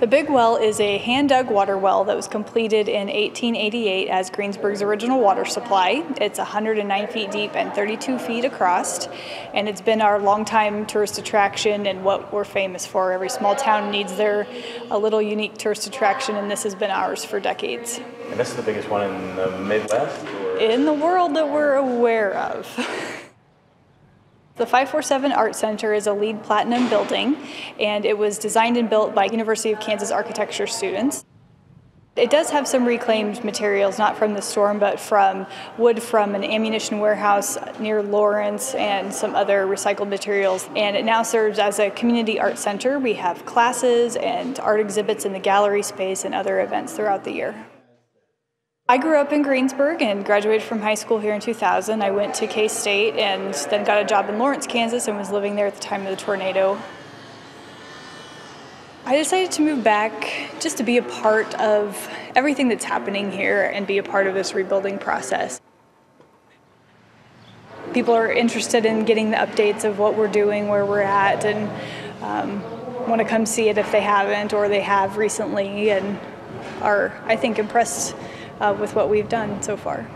The Big Well is a hand dug water well that was completed in 1888 as Greensburg's original water supply. It's 109 feet deep and 32 feet across, and it's been our longtime tourist attraction and what we're famous for. Every small town needs their a little unique tourist attraction, and this has been ours for decades. And this is the biggest one in the Midwest? Or? In the world that we're aware of. The 547 Art Center is a LEED Platinum building, and it was designed and built by University of Kansas architecture students. It does have some reclaimed materials, not from the storm, but from wood from an ammunition warehouse near Lawrence and some other recycled materials. And it now serves as a community art center. We have classes and art exhibits in the gallery space and other events throughout the year. I grew up in Greensburg and graduated from high school here in 2000. I went to K State and then got a job in Lawrence, Kansas, and was living there at the time of the tornado. I decided to move back just to be a part of everything that's happening here and be a part of this rebuilding process. People are interested in getting the updates of what we're doing, where we're at, and um, want to come see it if they haven't or they have recently and are, I think, impressed uh, with what we've done so far.